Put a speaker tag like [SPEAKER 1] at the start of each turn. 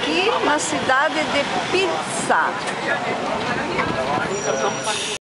[SPEAKER 1] Aqui na cidade de Pizza.